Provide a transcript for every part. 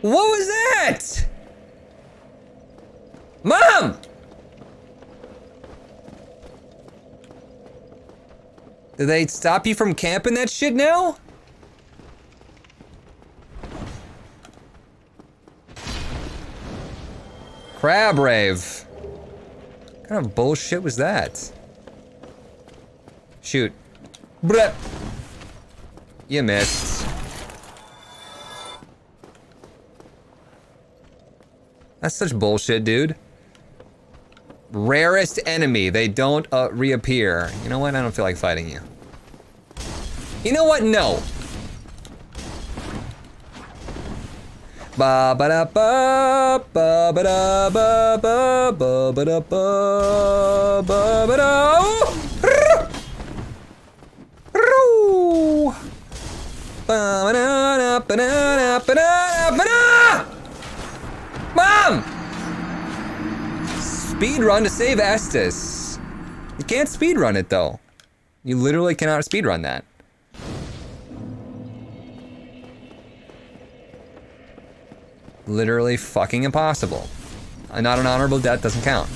What was that? Mom! Did they stop you from camping that shit now? Crab rave. What kind of bullshit was that? Shoot. Bleh. You missed. That's such bullshit, dude. Rarest enemy. They don't uh, reappear. You know what? I don't feel like fighting you. You know what? No. Ba ba da ba ba ba ba ba ba ba ba ba ba. Ba ba ba ba ba. Speed run to save Estus. You can't speed run it though. You literally cannot speed run that. Literally fucking impossible. Not an honorable death doesn't count.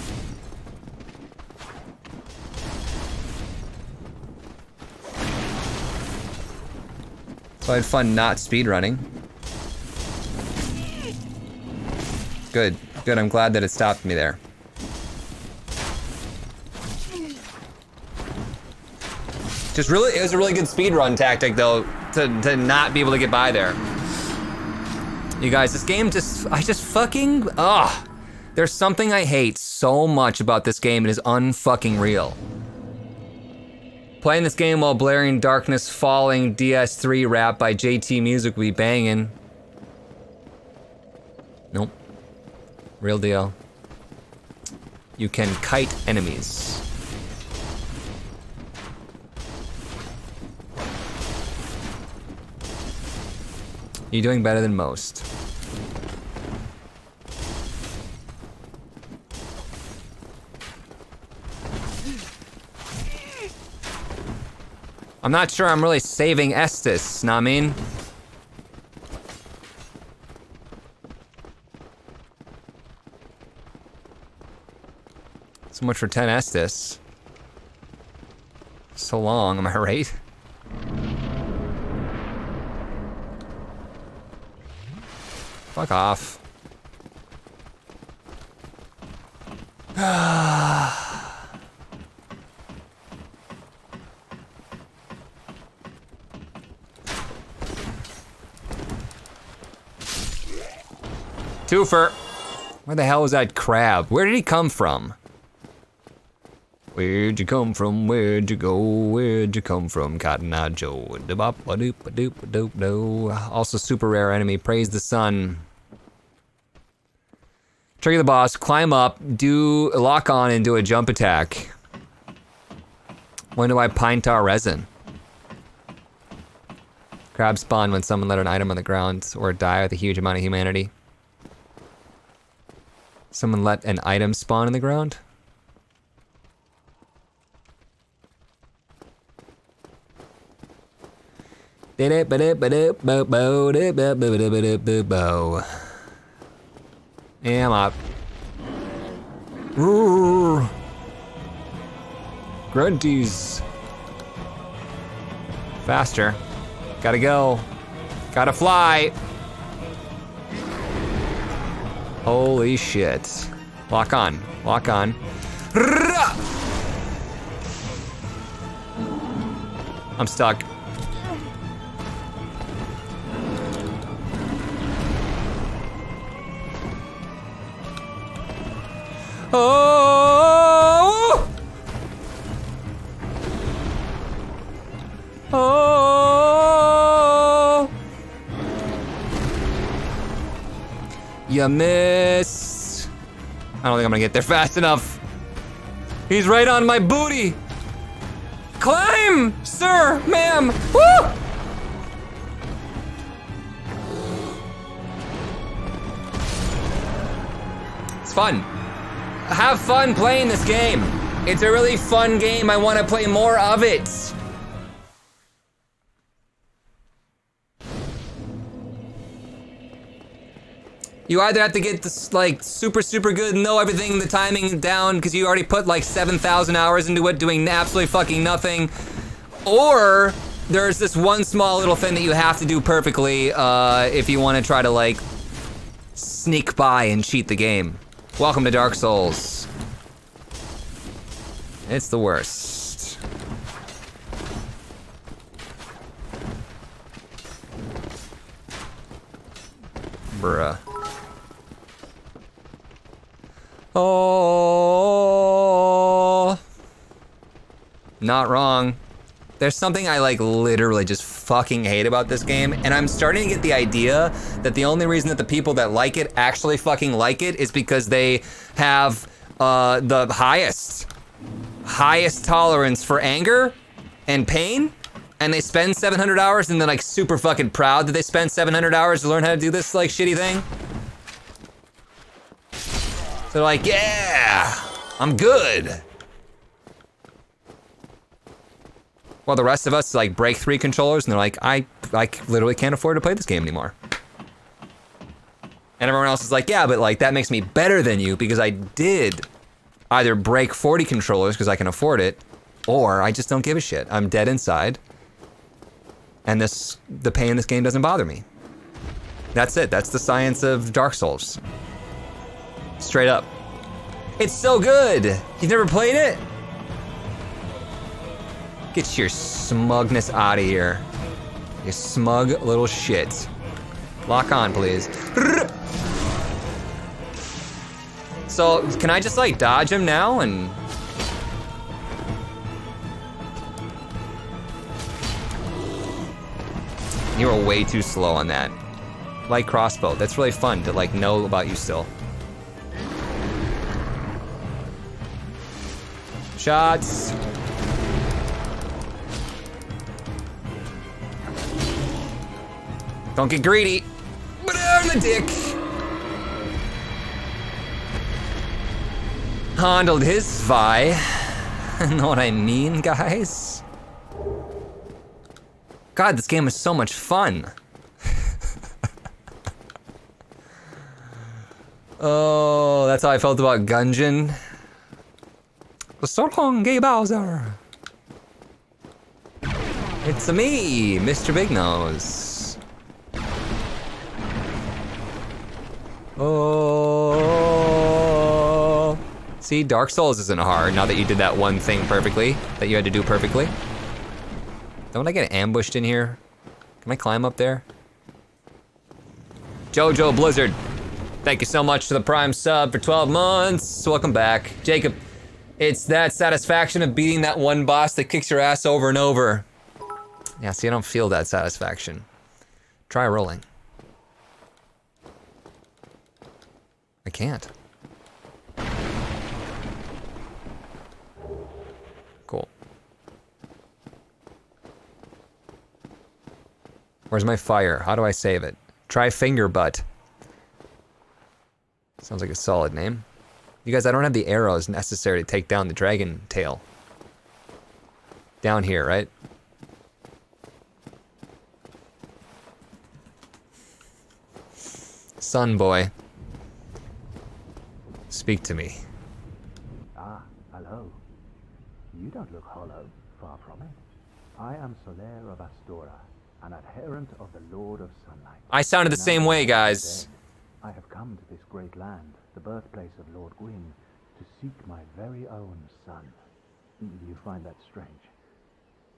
So I had fun not speed running. Good, good, I'm glad that it stopped me there. Just really, it was a really good speed run tactic though, to, to not be able to get by there. You guys, this game just, I just fucking, ugh. There's something I hate so much about this game, it is unfucking real. Playing this game while blaring Darkness Falling DS3 rap by JT Music will be banging. Nope. Real deal. You can kite enemies. You're doing better than most. I'm not sure I'm really saving Estus, know I mean? So much for 10 Estus. So long, am I right? Fuck off. Twofer. Where the hell was that crab? Where did he come from? Where'd you come from? Where'd you go? Where'd you come from? Cotton Eye Joe. Also super rare enemy. Praise the sun. Trigger the boss, climb up, do lock on and do a jump attack. When do I pine tar resin? Crabs spawn when someone let an item on the ground or die with a huge amount of humanity. Someone let an item spawn in the ground? Yeah, I'm up. Roar. Grunties. Faster. Gotta go. Gotta fly. Holy shit. Lock on. Lock on. I'm stuck. You miss. I don't think I'm gonna get there fast enough. He's right on my booty. Climb, sir, ma'am. Woo! It's fun. Have fun playing this game. It's a really fun game. I want to play more of it. You either have to get this like super super good, know everything, the timing down because you already put like 7,000 hours into it doing absolutely fucking nothing, or there's this one small little thing that you have to do perfectly uh, if you want to try to like sneak by and cheat the game. Welcome to Dark Souls. It's the worst. Bruh. Oh, not wrong. There's something I like literally just fucking hate about this game, and I'm starting to get the idea that the only reason that the people that like it actually fucking like it is because they have uh, the highest, highest tolerance for anger and pain, and they spend 700 hours and they're like super fucking proud that they spent 700 hours to learn how to do this like shitty thing. They're like, yeah, I'm good. While the rest of us like break three controllers and they're like, I, I literally can't afford to play this game anymore. And everyone else is like, yeah, but like that makes me better than you because I did either break 40 controllers because I can afford it, or I just don't give a shit. I'm dead inside. And this, the pain in this game doesn't bother me. That's it, that's the science of Dark Souls. Straight up. It's so good! You've never played it? Get your smugness out of here. You smug little shit. Lock on, please. So, can I just like dodge him now and... You were way too slow on that. Light crossbow, that's really fun to like know about you still. Shots. Don't get greedy. But I'm the dick. Handled his Vi. know what I mean, guys? God, this game is so much fun. oh, that's how I felt about Gungeon. So long, Gay Bowser. It's a me, Mr. Big Nose. Oh. See, Dark Souls isn't hard now that you did that one thing perfectly, that you had to do perfectly. Don't I get ambushed in here? Can I climb up there? Jojo Blizzard, thank you so much to the Prime sub for 12 months. Welcome back. Jacob, it's that satisfaction of beating that one boss that kicks your ass over and over. Yeah, see, I don't feel that satisfaction. Try rolling. I can't. Cool. Where's my fire? How do I save it? Try finger butt. Sounds like a solid name. You guys, I don't have the arrows necessary to take down the dragon tail. Down here, right? Sun boy. Speak to me. Ah, hello. You don't look hollow, far from it. I am Solaire of Astora, an adherent of the Lord of Sunlight. I sounded the same way, guys. I have come to this great land, the birthplace of Lord Gwyn, to seek my very own sun. Do you find that strange?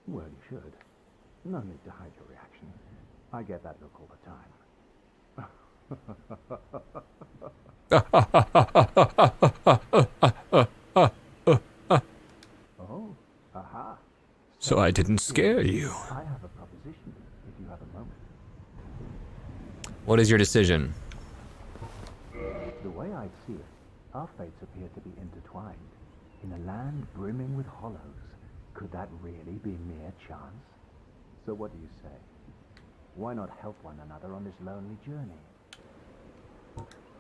Well, you should. No need to hide your reaction. I get that look all the time. oh, aha. So I didn't scare you. I have a proposition, if you have a moment. What is your decision? I see it, our fates appear to be intertwined. In a land brimming with hollows, could that really be mere chance? So what do you say? Why not help one another on this lonely journey?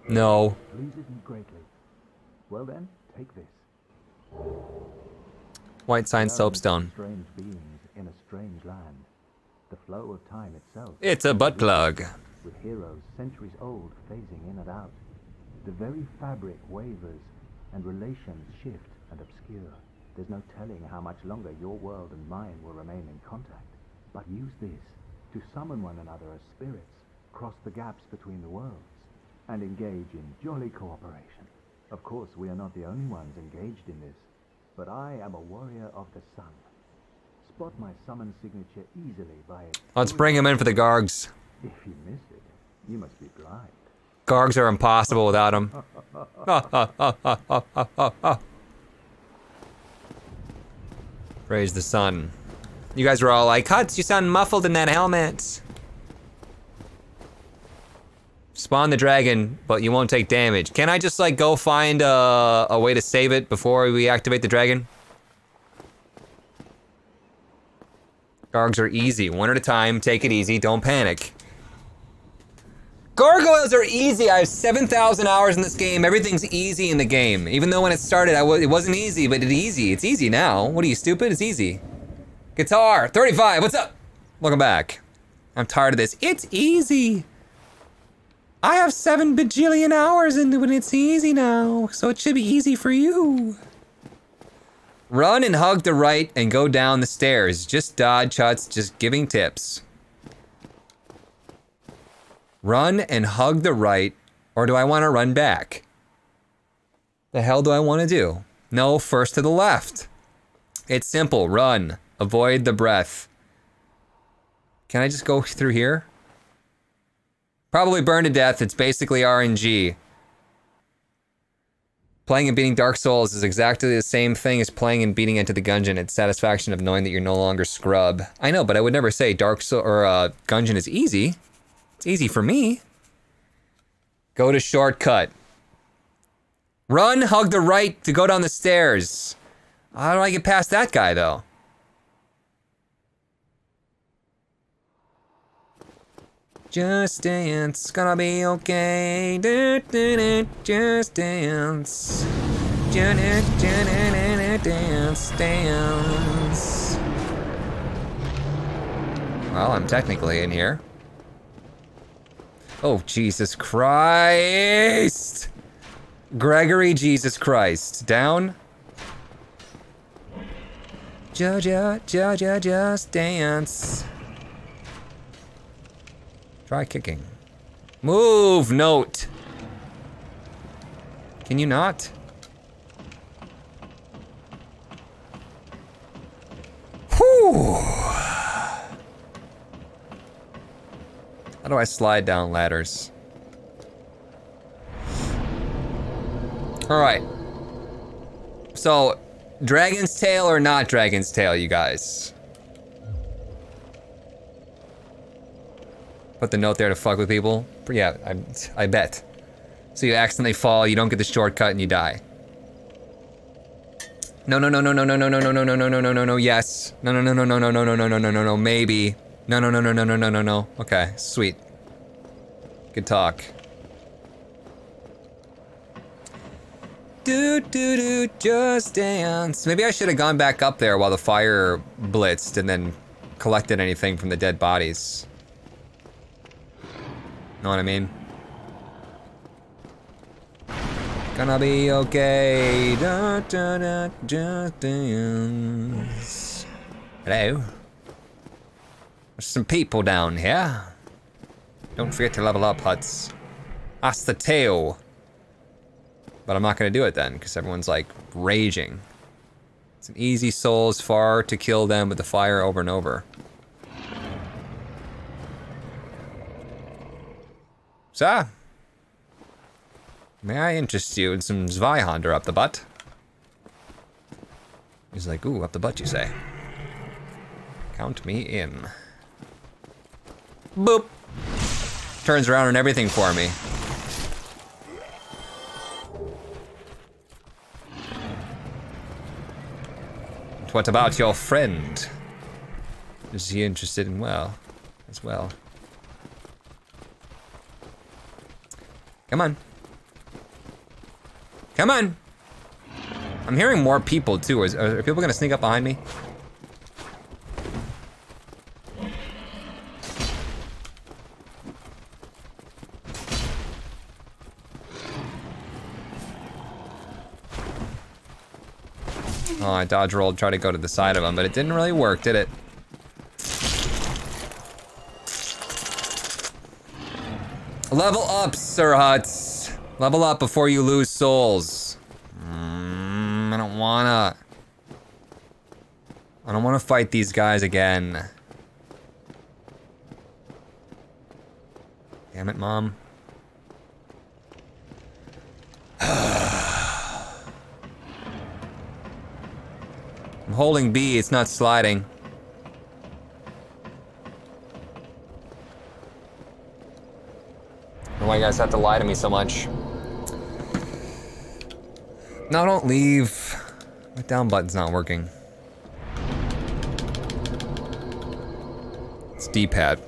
No. Pleases me greatly. Well then, take this. White sign soapstone. Strange beings in a strange land. The flow of time itself. It's a butt plug. with heroes centuries old phasing in and out. The very fabric wavers, and relations shift and obscure. There's no telling how much longer your world and mine will remain in contact. But use this to summon one another as spirits, cross the gaps between the worlds, and engage in jolly cooperation. Of course, we are not the only ones engaged in this, but I am a warrior of the sun. Spot my summon signature easily by Let's bring him in for the Gargs. If you miss it, you must be blind. Gargs are impossible without him. Praise the sun. You guys were all like, Hutts, you sound muffled in that helmet. Spawn the dragon, but you won't take damage. Can I just like go find a, a way to save it before we activate the dragon? Gargs are easy, one at a time, take it easy, don't panic. Gargoyles are easy. I have 7,000 hours in this game. Everything's easy in the game. Even though when it started, I w it wasn't easy, but it's easy. It's easy now. What are you, stupid? It's easy. Guitar, 35, what's up? Welcome back. I'm tired of this. It's easy. I have seven bajillion hours into it, it's easy now. So it should be easy for you. Run and hug the right and go down the stairs. Just dodge Hutts, just giving tips. Run and hug the right, or do I want to run back? The hell do I want to do? No, first to the left. It's simple, run. Avoid the breath. Can I just go through here? Probably burn to death, it's basically RNG. Playing and beating Dark Souls is exactly the same thing as playing and beating Enter the Gungeon. It's satisfaction of knowing that you're no longer scrub. I know, but I would never say Dark Soul or uh, Gungeon is easy. It's easy for me. Go to shortcut. Run, hug the right to go down the stairs. How do I get past that guy, though? Just dance, gonna be okay. Do, do, do, just dance. Dance, dance. Well, I'm technically in here. Oh, Jesus Christ! Gregory Jesus Christ. Down. Ja, ja, ja, ja, just dance. Try kicking. Move, note. Can you not? How do I slide down ladders? All right. So, Dragon's Tail or not Dragon's Tail, you guys? Put the note there to fuck with people? Yeah, I, I bet. So you accidentally fall, you don't get the shortcut, and you die. No, no, no, no, no, no, no, no, no, no, no, no, no, no, no, no, yes. No, no, no, no, no, no, no, no, no, no, no, no, no, maybe. No, no, no, no, no, no, no, no, no. Okay, sweet. Good talk. Do do do, just dance. Maybe I should have gone back up there while the fire blitzed and then collected anything from the dead bodies. Know what I mean? Gonna be okay. Da, da, da, just dance. Hello. There's some people down here. Don't forget to level up, Hutts. That's the tail. But I'm not gonna do it then, because everyone's like raging. It's an easy soul's far to kill them with the fire over and over. Sir, may I interest you in some Zweihander up the butt? He's like, ooh, up the butt, you say? Count me in. Boop. Turns around and everything for me. What about your friend? Is he interested in well, as well? Come on. Come on. I'm hearing more people too. Is, are people gonna sneak up behind me? Oh, I dodge rolled, try to go to the side of him, but it didn't really work, did it? Level up, Sir Hutts. Level up before you lose souls. Mm, I don't wanna. I don't wanna fight these guys again. Damn it, Mom. I'm holding B, it's not sliding. Why you guys have to lie to me so much? No, don't leave. My down button's not working. It's D-pad.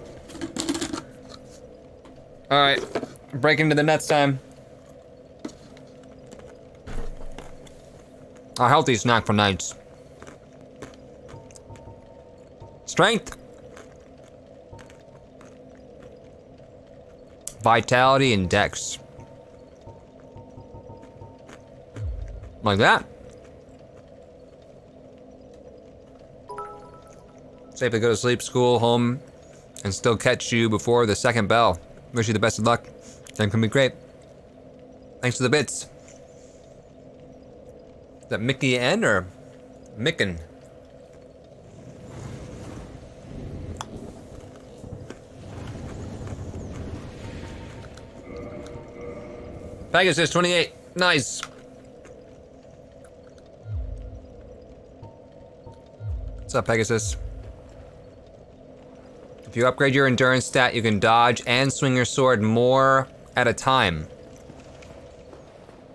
Alright, break into the nets time. A healthy snack for nights. Strength. Vitality and dex. Like that. Safely go to sleep, school, home, and still catch you before the second bell. Wish you the best of luck. Time can be great. Thanks for the bits. Is that Mickey N or Micken? Pegasus 28. Nice. What's up, Pegasus? If you upgrade your endurance stat, you can dodge and swing your sword more at a time.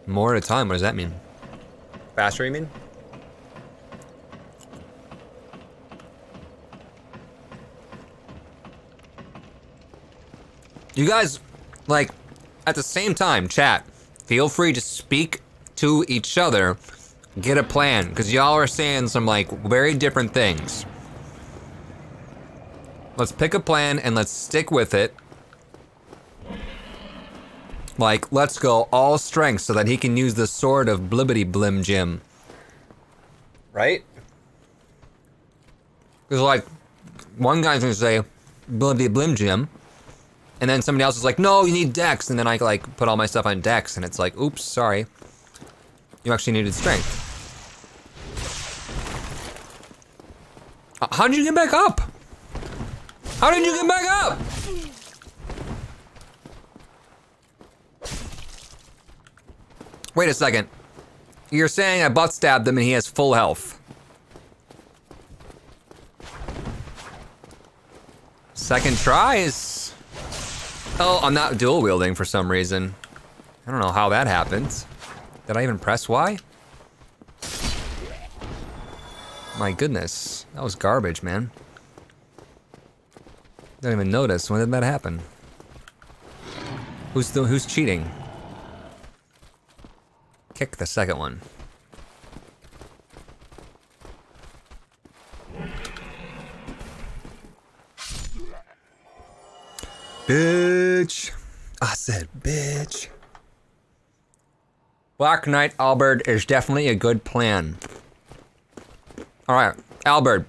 More at a time? What does that mean? Faster, you mean? You guys, like, at the same time, chat, feel free to speak to each other, get a plan, because y'all are saying some, like, very different things. Let's pick a plan and let's stick with it. Like, let's go all strength so that he can use the sword of Blibbity Blim Jim. Right? Because, like, one guy's gonna say, Blibbity Blim Jim, and then somebody else is like, no, you need dex, and then I, like, put all my stuff on dex, and it's like, oops, sorry. You actually needed strength. How did you get back up? How did you get back up? Wait a second. You're saying I butt stabbed him and he has full health. Second try is... Oh, I'm not dual wielding for some reason. I don't know how that happens. Did I even press Y? My goodness, that was garbage, man. Didn't even notice. When did that happen? Who's the who's cheating? Kick the second one. Bitch. I said bitch. Black Knight Halberd is definitely a good plan. Alright, Halberd.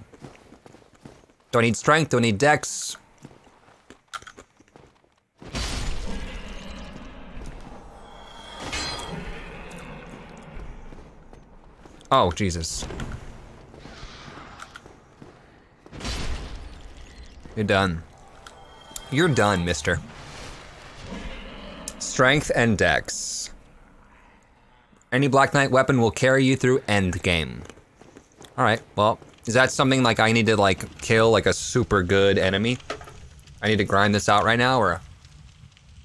Do I need strength? Do I need dex? Oh, Jesus. You're done. You're done, mister. Strength and dex. Any Black Knight weapon will carry you through endgame. Alright, well, is that something like I need to like kill like a super good enemy? I need to grind this out right now or?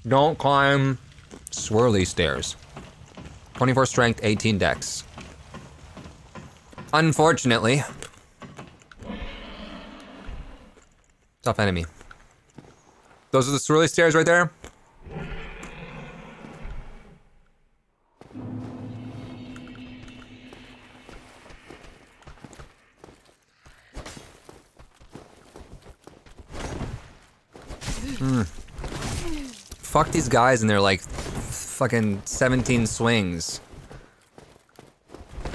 Don't climb swirly stairs. 24 strength, 18 dex. Unfortunately. Tough enemy. Those are the swirly stairs right there. Hmm. Fuck these guys and they're like fucking 17 swings.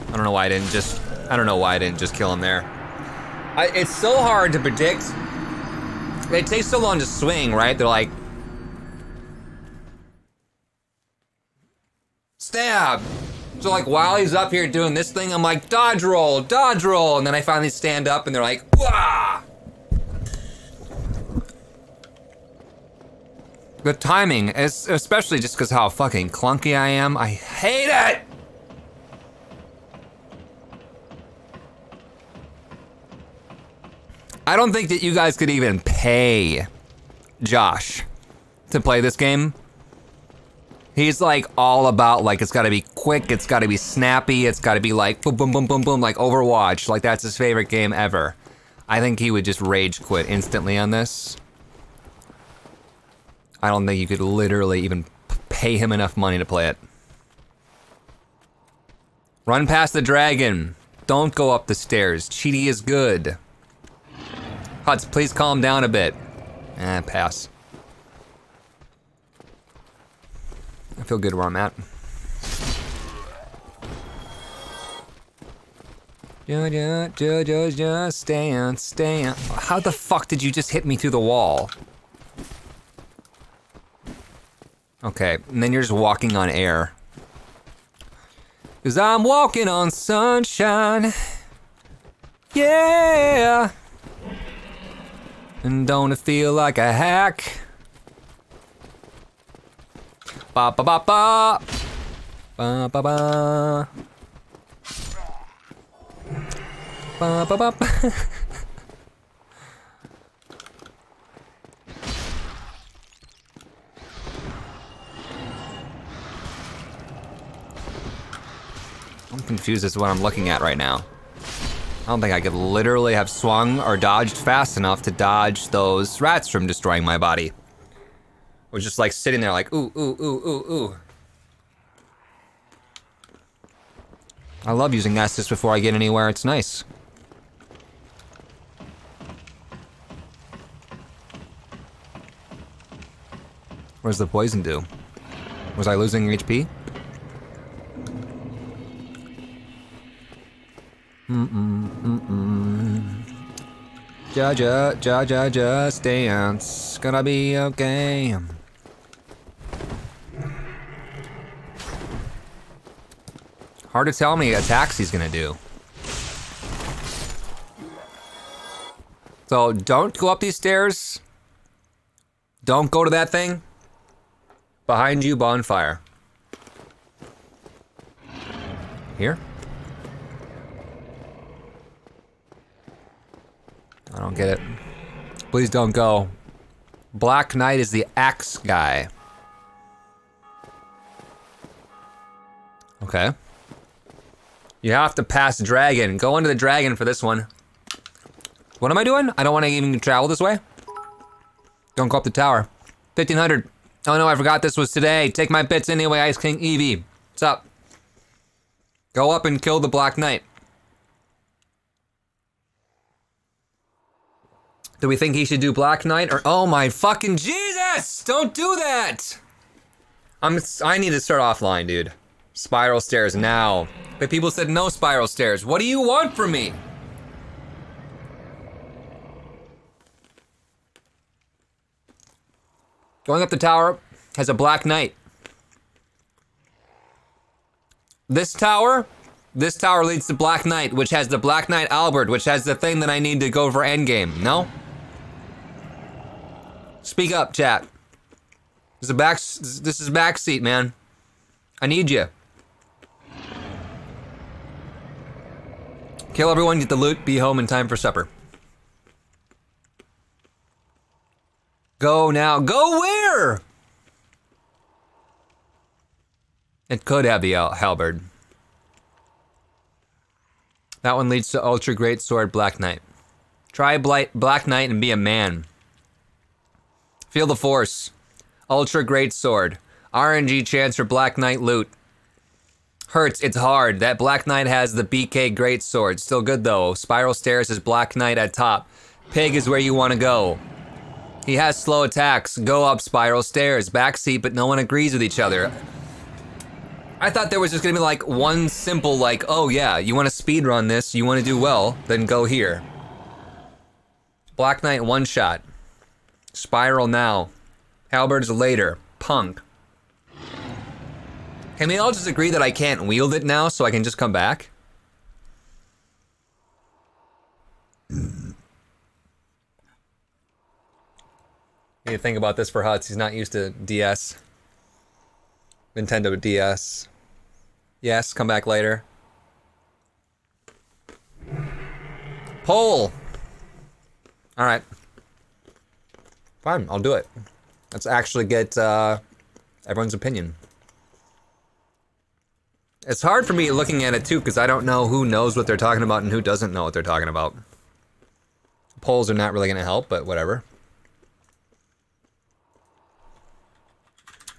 I don't know why I didn't just I don't know why I didn't just kill him there. I, it's so hard to predict. It take so long to swing, right? They're like, stab. So like while he's up here doing this thing, I'm like, dodge roll, dodge roll, and then I finally stand up and they're like, wah! The timing, especially just because how fucking clunky I am, I hate it! I don't think that you guys could even pay Josh to play this game. He's like all about like it's gotta be quick, it's gotta be snappy, it's gotta be like boom boom boom boom boom like Overwatch, like that's his favorite game ever. I think he would just rage quit instantly on this. I don't think you could literally even pay him enough money to play it. Run past the dragon. Don't go up the stairs. Cheaty is good. Hutts, please calm down a bit. Eh, pass. I feel good where I'm at. Just, just, stand, stand. How the fuck did you just hit me through the wall? Okay, and then you're just walking on air. Cause I'm walking on sunshine. Yeah. And don't it feel like a hack? Ba ba ba ba. Ba ba ba. Ba ba ba. I'm confused as to what I'm looking at right now. I don't think I could literally have swung or dodged fast enough to dodge those rats from destroying my body. I was just like sitting there like, ooh, ooh, ooh, ooh, ooh. I love using Estus before I get anywhere, it's nice. What does the poison do? Was I losing HP? Mm-mm, mm-mm. Ja, ja, ja, ja, just dance. Gonna be okay. Hard to tell many attacks he's gonna do. So don't go up these stairs. Don't go to that thing. Behind you, bonfire. Here? I don't get it. Please don't go. Black Knight is the axe guy. Okay. You have to pass dragon. Go into the dragon for this one. What am I doing? I don't want to even travel this way. Don't go up the tower. 1500. Oh no, I forgot this was today. Take my bits anyway, Ice King Eevee. What's up? Go up and kill the Black Knight. Do we think he should do Black Knight or oh my fucking Jesus! Don't do that! I'm I need to start offline, dude. Spiral stairs now. But people said no spiral stairs. What do you want from me? Going up the tower has a Black Knight. This tower, this tower leads to Black Knight, which has the Black Knight Halberd, which has the thing that I need to go for endgame. No? Speak up, chat. This is a back. This is back seat, man. I need you. Kill everyone, get the loot, be home in time for supper. Go now. Go where? It could have the halberd. That one leads to Ultra Great Sword Black Knight. Try Black Knight and be a man. Feel the force. Ultra Great Sword. RNG chance for Black Knight loot. Hurts, it's hard. That Black Knight has the BK Great Sword. Still good though. Spiral Stairs is Black Knight at top. Pig is where you want to go. He has slow attacks. Go up Spiral Stairs. Backseat, but no one agrees with each other. I thought there was just gonna be like one simple like, oh yeah, you want to speed run this, you want to do well, then go here. Black Knight one shot. Spiral now. Halberds later. Punk. Can we all just agree that I can't wield it now so I can just come back? Need to think about this for Hutts. He's not used to DS. Nintendo DS. Yes, come back later. Poll! Alright. Fine, I'll do it. Let's actually get uh, everyone's opinion. It's hard for me looking at it too because I don't know who knows what they're talking about and who doesn't know what they're talking about. Polls are not really going to help, but whatever.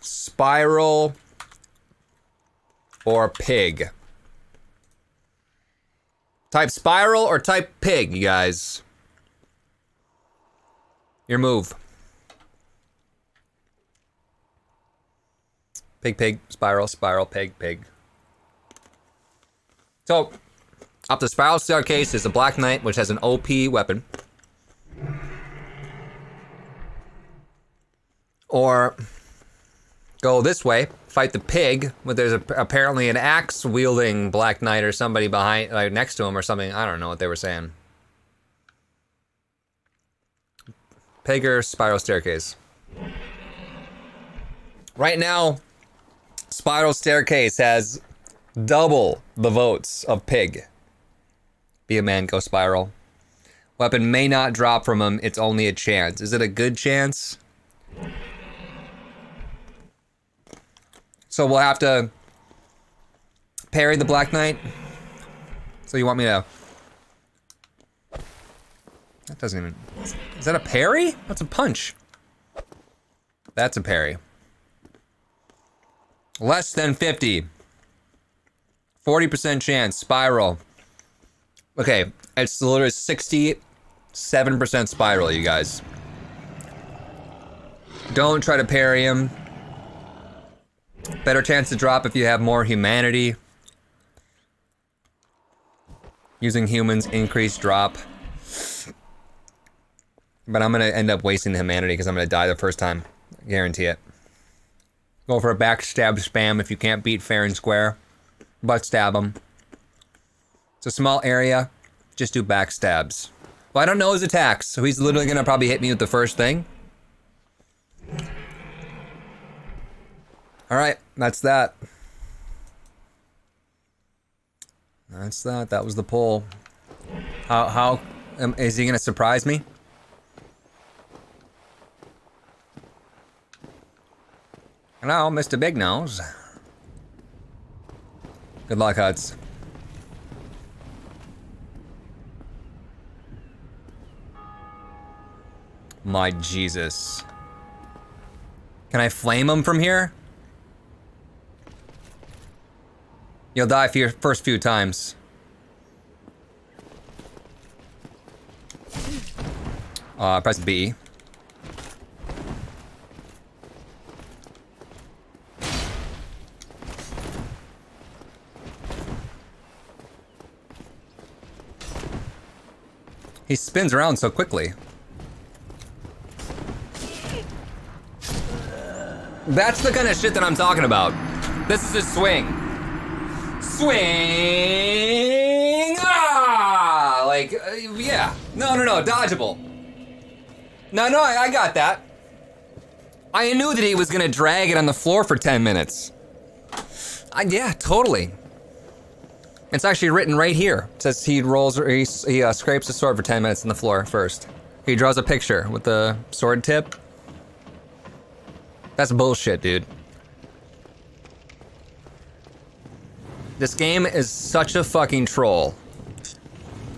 Spiral or pig? Type spiral or type pig, you guys? Your move. Pig, pig, spiral, spiral, pig, pig. So, up the spiral staircase is a Black Knight, which has an OP weapon. Or go this way, fight the pig, but there's a, apparently an axe wielding Black Knight or somebody behind, like next to him or something. I don't know what they were saying. Pig or spiral staircase. Right now, spiral staircase has double the votes of pig. Be a man, go spiral. Weapon may not drop from him, it's only a chance. Is it a good chance? So we'll have to parry the Black Knight. So you want me to... That doesn't even... Is that a parry? That's a punch. That's a parry. Less than 50. 40% chance, spiral. Okay, it's literally 67% spiral, you guys. Don't try to parry him. Better chance to drop if you have more humanity. Using humans, increase drop. But I'm gonna end up wasting the humanity because I'm gonna die the first time. I guarantee it. Go for a backstab spam if you can't beat fair and square. Butt stab him. It's a small area. Just do backstabs. Well, I don't know his attacks, so he's literally gonna probably hit me with the first thing. Alright, that's that. That's that. That was the poll. How, how, um, is he gonna surprise me? Hello, Mr. Big Nose. Good luck, Hutts. My Jesus. Can I flame him from here? You'll die for your first few times. Uh, press B. He spins around so quickly. That's the kind of shit that I'm talking about. This is his swing. Swing! Ah! Like, uh, yeah. No, no, no, dodgeable. No, no, I, I got that. I knew that he was gonna drag it on the floor for 10 minutes. I, yeah, totally. It's actually written right here. It says he rolls he, he uh, scrapes the sword for 10 minutes on the floor first. He draws a picture with the sword tip. That's bullshit, dude. This game is such a fucking troll.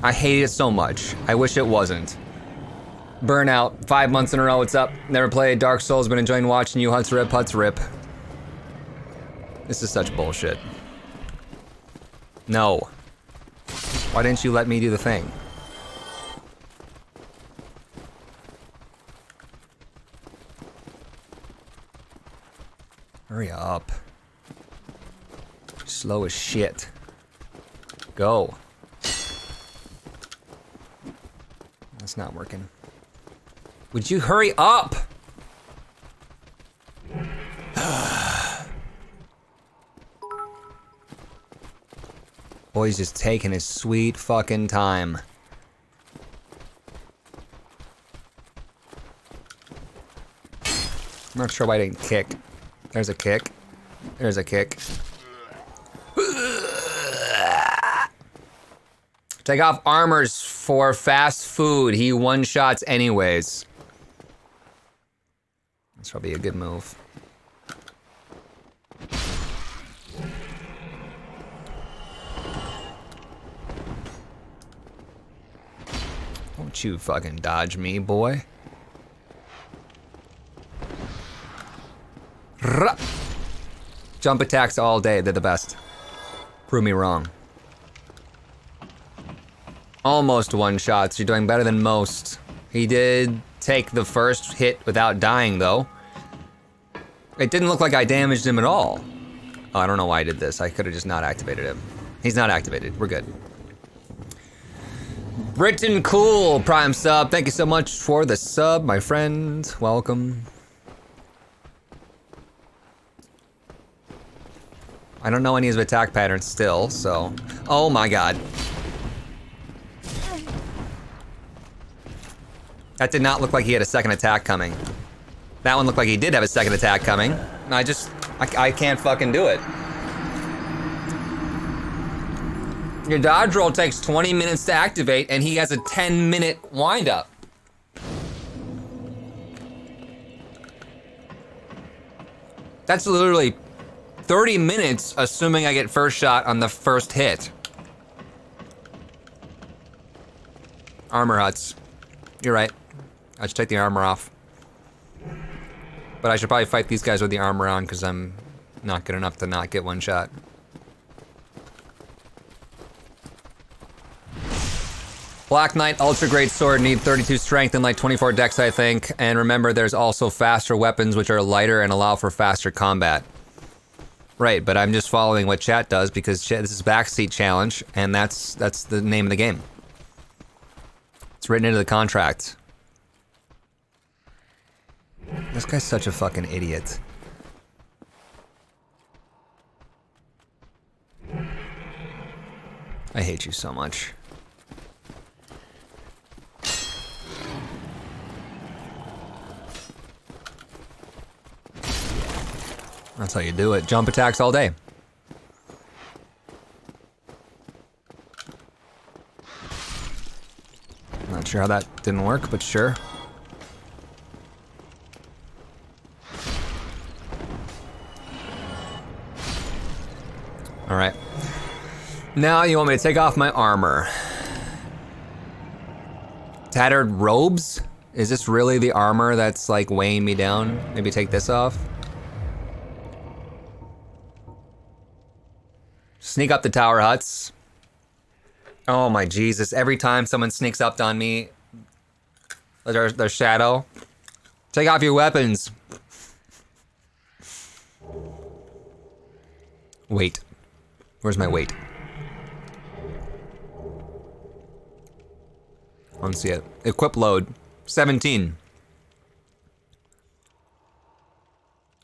I hate it so much. I wish it wasn't. Burnout, five months in a row, what's up? Never played Dark Souls, been enjoying watching you, Hutts Rip, Hutts Rip. This is such bullshit. No. Why didn't you let me do the thing? Hurry up. Slow as shit. Go. That's not working. Would you hurry up? Boy's just taking his sweet fucking time. I'm not sure why I didn't kick. There's a kick. There's a kick. Take off armors for fast food. He one shots anyways. That's probably a good move. Don't you fucking dodge me, boy. Jump attacks all day, they're the best. Prove me wrong. Almost one shots, you're doing better than most. He did take the first hit without dying though. It didn't look like I damaged him at all. Oh, I don't know why I did this. I could have just not activated him. He's not activated, we're good. Britain Cool Prime sub, thank you so much for the sub, my friend. Welcome. I don't know any of his attack patterns still, so. Oh my god. That did not look like he had a second attack coming. That one looked like he did have a second attack coming. I just, I, I can't fucking do it. Your dodge roll takes 20 minutes to activate, and he has a 10 minute windup. That's literally 30 minutes, assuming I get first shot on the first hit. Armor Hutts. You're right. I should take the armor off. But I should probably fight these guys with the armor on because I'm not good enough to not get one shot. Black Knight Ultra Great Sword need 32 strength and like 24 dex, I think. And remember, there's also faster weapons which are lighter and allow for faster combat. Right, but I'm just following what chat does because chat, this is backseat challenge, and that's that's the name of the game. It's written into the contract. This guy's such a fucking idiot. I hate you so much. That's how you do it. Jump attacks all day. Not sure how that didn't work, but sure. All right. Now you want me to take off my armor. Tattered robes? Is this really the armor that's like weighing me down? Maybe take this off? Sneak up the tower Hutts. Oh my Jesus, every time someone sneaks up on me, their, their shadow. Take off your weapons. Wait. Where's my weight? I don't see it. Equip load. 17.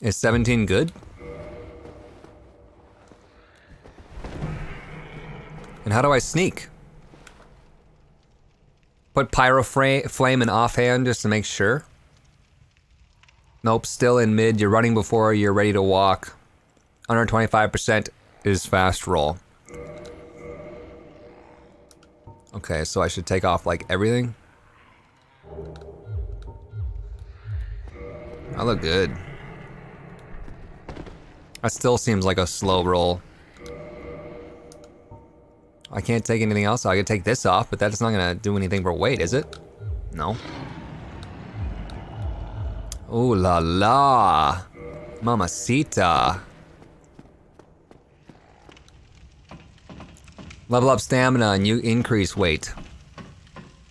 Is 17 good? And how do I sneak? Put pyro flame in offhand just to make sure. Nope, still in mid. You're running before you're ready to walk. Under 25% is fast roll. Okay, so I should take off like everything. I look good. That still seems like a slow roll. I can't take anything else. I could take this off, but that's not gonna do anything for weight, is it? No. Ooh la la. Mamacita. Level up stamina and you increase weight.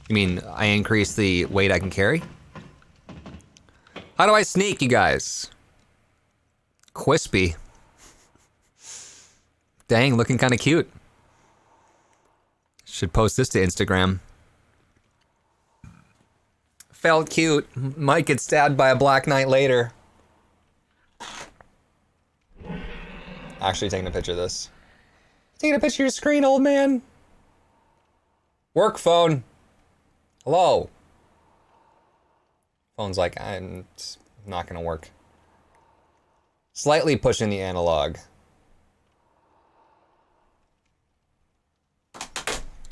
You mean I increase the weight I can carry? How do I sneak, you guys? Quispy. Dang, looking kind of cute. Should post this to Instagram. Felt cute. Might get stabbed by a Black Knight later. Actually taking a picture of this. Taking a picture of your screen, old man. Work phone. Hello. Phone's like, I'm not gonna work. Slightly pushing the analog.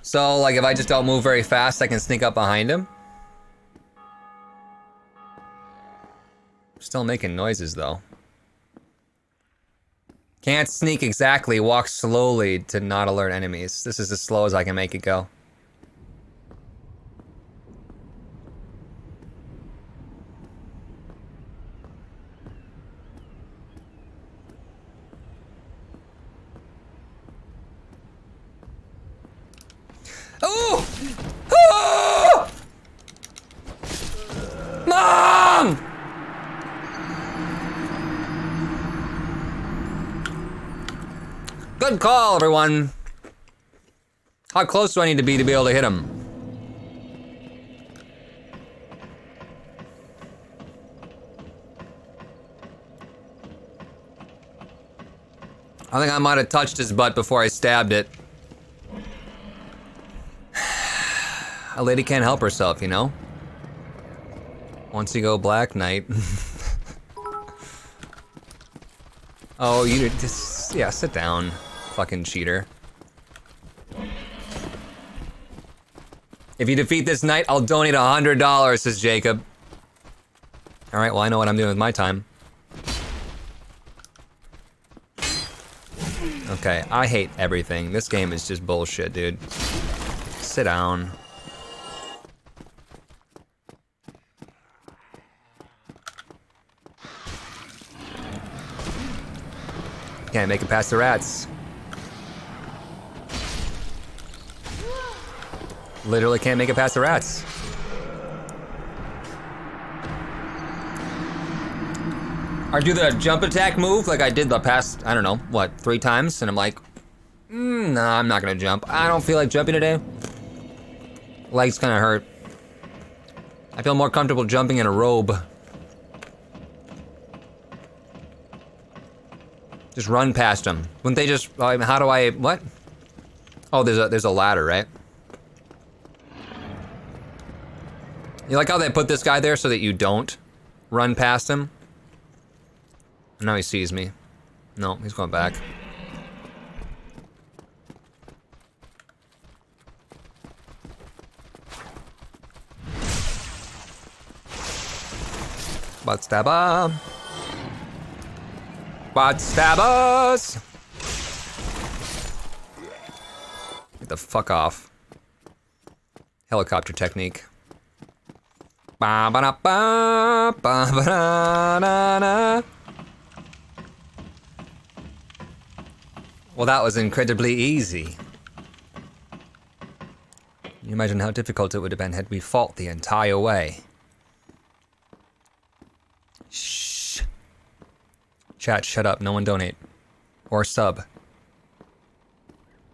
So, like, if I just don't move very fast, I can sneak up behind him. Still making noises, though. Can't sneak exactly, walk slowly to not alert enemies. This is as slow as I can make it go. Oh! Oh! Mom! Call, everyone. How close do I need to be to be able to hit him? I think I might have touched his butt before I stabbed it. A lady can't help herself, you know? Once you go Black Knight. oh, you just, yeah, sit down, fucking cheater. If you defeat this knight, I'll donate a hundred dollars, says Jacob. All right, well, I know what I'm doing with my time. Okay, I hate everything. This game is just bullshit, dude. Sit down. Can't make it past the rats. Literally can't make it past the rats. Or do the jump attack move like I did the past, I don't know, what, three times? And I'm like, mm, nah, I'm not gonna jump. I don't feel like jumping today. Legs kinda hurt. I feel more comfortable jumping in a robe. Just run past them. Wouldn't they just, how do I, what? Oh, there's a, there's a ladder, right? You like how they put this guy there so that you don't run past him? Now he sees me. No, he's going back. Butt stabber. Butt stabbers! Get the fuck off. Helicopter technique. Ba ba da ba ba ba da da da. Well, that was incredibly easy. You imagine how difficult it would have been had we fought the entire way? Shh. Chat, shut up. No one donate. Or sub.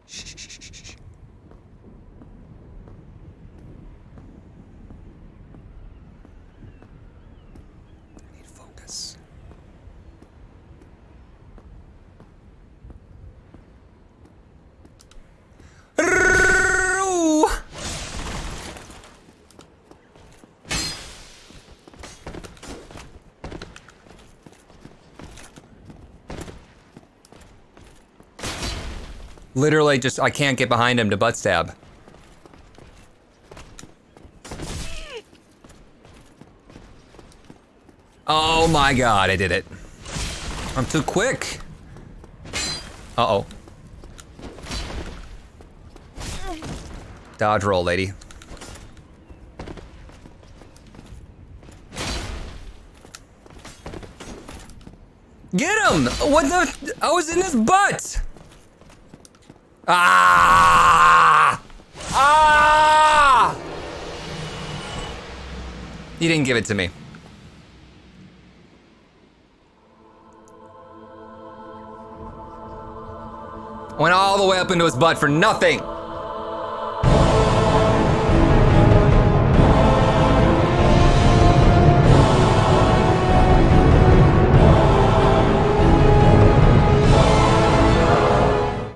Shh, shh, shh, shh, shh. I need focus. Ooh. Literally just, I can't get behind him to butt stab. Oh my god, I did it. I'm too quick. Uh-oh. Dodge roll, lady. Get him! What the? I was in his butt! Ah! Ah! You didn't give it to me. Went all the way up into his butt for nothing.